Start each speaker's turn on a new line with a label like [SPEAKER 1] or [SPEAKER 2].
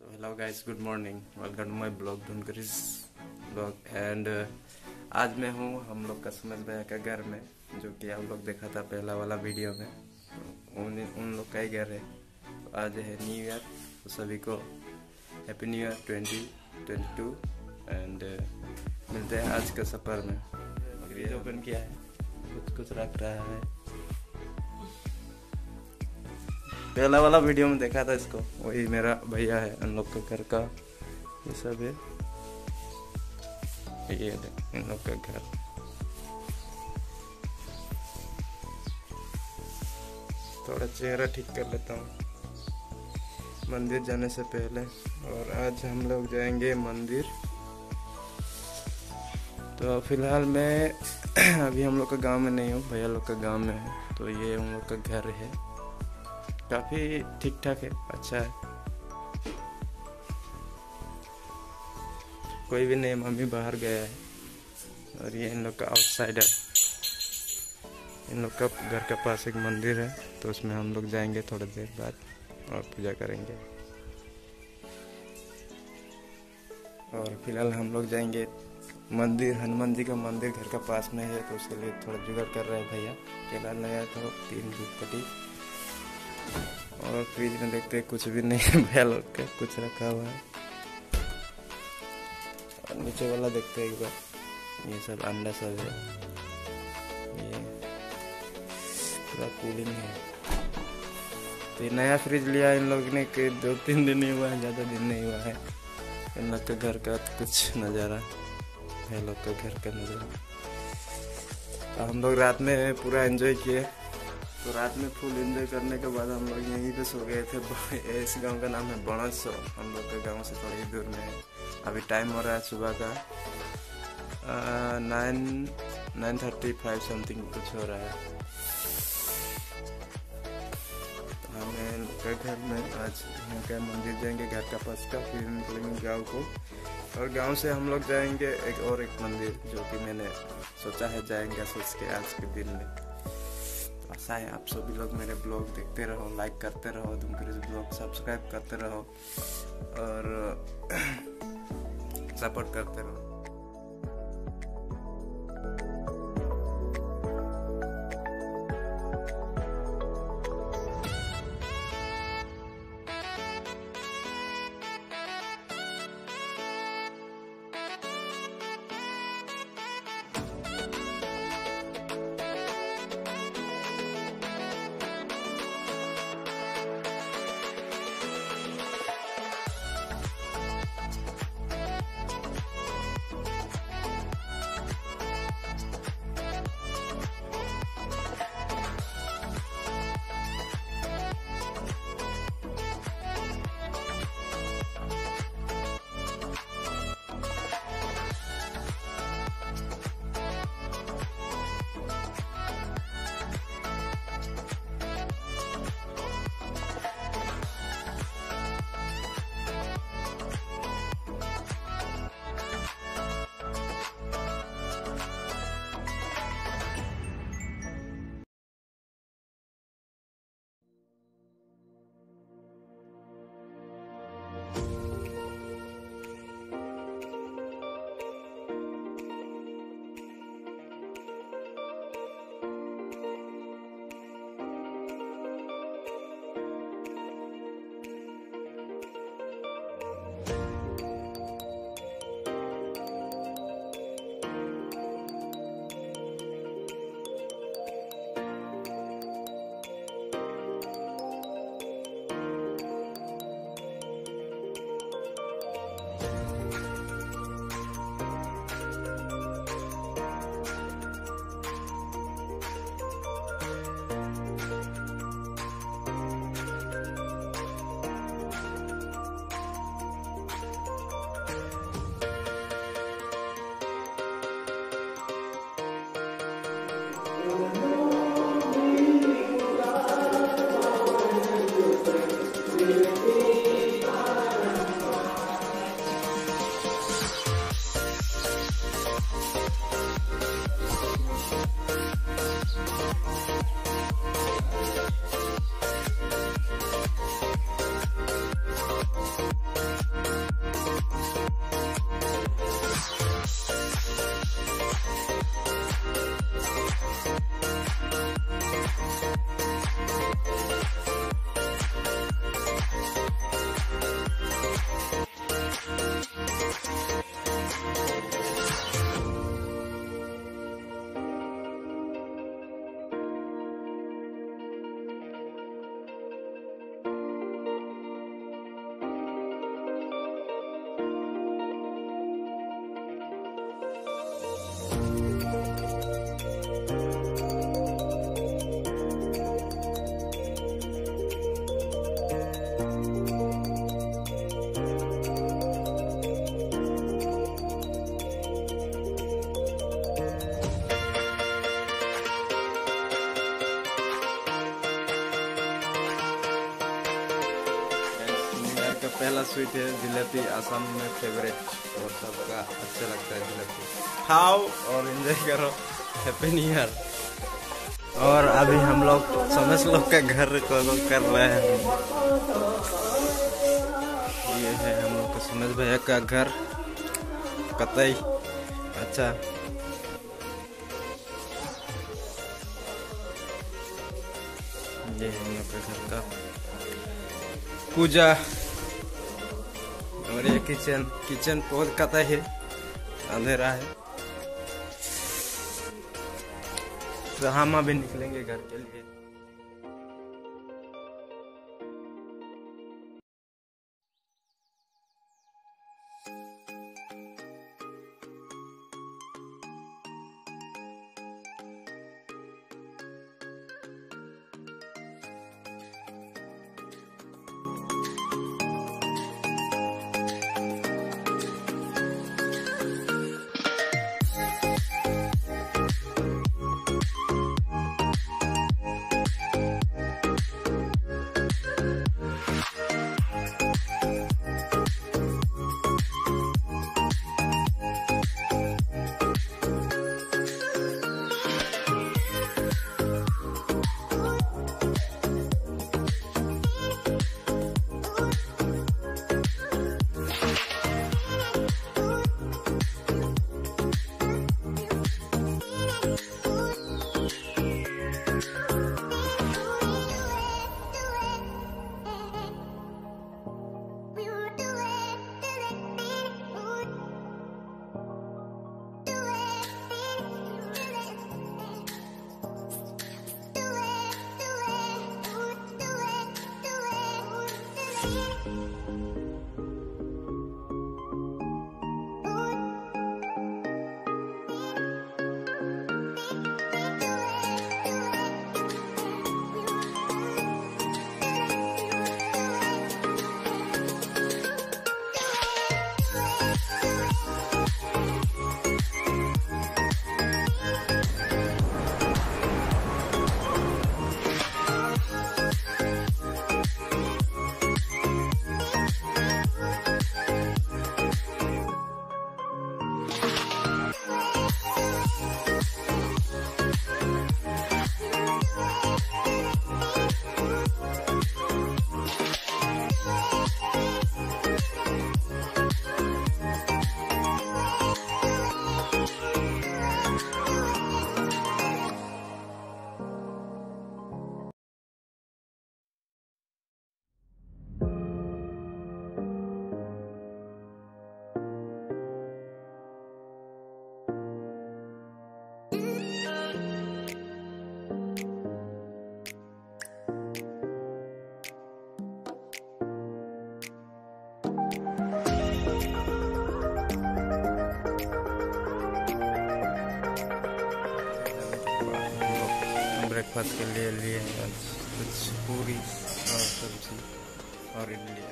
[SPEAKER 1] तो hello guys good morning welcome to my blog ढूंढकर इस blog and आज मैं हूँ हम लोग का समझ भैया का घर में, जो कि आप लोग देखा था पहला वाला वीडियो में। तो उन उन लोग का ही घर है। तो आज है न्यू ईयर तो सभी को happy new year twenty twenty two and मिलते हैं आज के सफ़र में। ओपन किया है। कुछ कुछ रख रहा है। पहला वाला वीडियो में देखा था इसको। वही मेरा भैया है उन लोग का घर का। ये सब है। ये इन लोग का घर। थोड़ा चेहरा ठीक कर लेता हूँ। मंदिर जाने से पहले। और आज हम लोग जाएँगे मंदिर। तो फ़िलहाल मैं अभी हम लोग का गाँव में नहीं हूँ, भैया लोग का गाँव में है। तो ये हम लोग का घर है। काफ़ी ठीक ठाक है अच्छा है। कोई भी नहीं, मम्मी बाहर गया है। और ये इन लोग का आउटसाइड है। इन लोग का घर के पास एक मंदिर है तो उसमें हम लोग जाएँगे थोड़ी देर बाद और पूजा करेंगे। और फ़िलहाल हम लोग जाएँगे मंदिर, हनुमान जी का मंदिर घर के पास में है तो उसके लिए थोड़ा जुगाड़ कर रहे हैं भैया। केला लाया तो तीन दूध कटी और फ्रिज में देखते हैं कुछ भी नहीं भैया लोग का कुछ रखा हुआ है। और नीचे वाला देखते हैं एक बार। ये सब अंडा सब है। ये पूरा कूलिंग है। तो ये नया फ्रिज लिया इन लोग ने कि दो तीन दिन ही हुआ है, ज़्यादा दिन नहीं हुआ है। इन लोग के घर का कुछ नज़ारा है लोग के घर का नज़ारा। हम लोग रात में पूरा एंजॉय किए। तो रात में फुल एंजॉय करने के बाद हम लोग यहीं पे सो गए थे। इस गाँव का नाम है बणस हम लोग के गाँव से थोड़ी दूर में। है अभी टाइम हो रहा है सुबह का। Nine nine thirty five something कुछ हो रहा है। तो हमें घर में आज यहाँ का मंदिर जाएँगे, घर का पास का फिर निकलेंगे गाँव को। और गाँव से हम लोग जाएँगे एक और एक मंदिर, जो कि मैंने सोचा है जाएँगे, सोच के आज के दिन में। आशा है आप सभी लोग मेरे ब्लॉग देखते रहो लाइक करते रहो, तुम फिर ब्लॉग सब्सक्राइब करते रहो और सपोर्ट करते रहो। Lord. पहला स्वीट है, जिलेबी आसाम में फेवरेट और सबका अच्छा लगता है जिलेबी। खाओ और एंजॉय करो। हैप्पी न्यू ईयर और अभी हम लोग समझ लोग का घर को कर रहे हैं। ये है हम लोग का समझ भैया का घर। कतई। अच्छा। ये हम लोग का घर का पूजा। और ये किचन किचन कोलकाता कता है, अंधेरा है। तो हम अभी निकलेंगे घर के लिए। ब्रेकफास्ट के लिए लिए कुछ पूरी और सब्ज़ी और इडली।